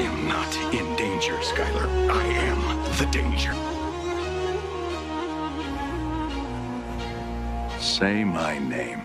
I am not in danger, Skylar. I am the danger. Say my name.